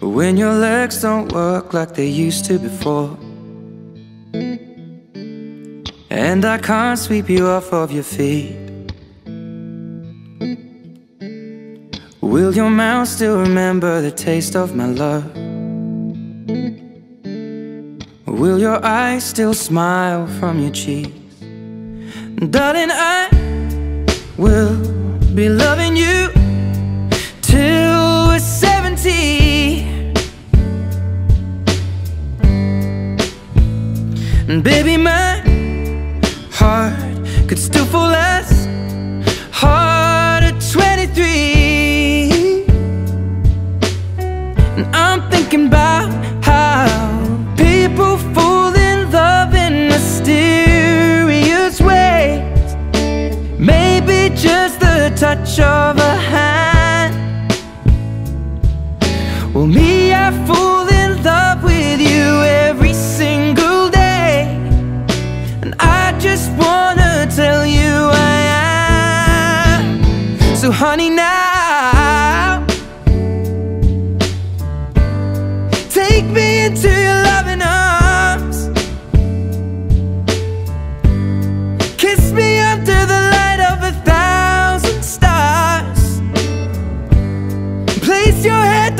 When your legs don't work like they used to before. And I can't sweep you off of your feet. Will your mouth still remember the taste of my love? Will your eyes still smile from your cheeks? Darling, I will be loving you And baby, my heart could still fall as just wanna tell you I am. So, honey, now take me into your loving arms. Kiss me under the light of a thousand stars. Place your head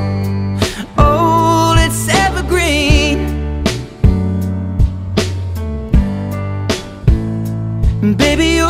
Baby,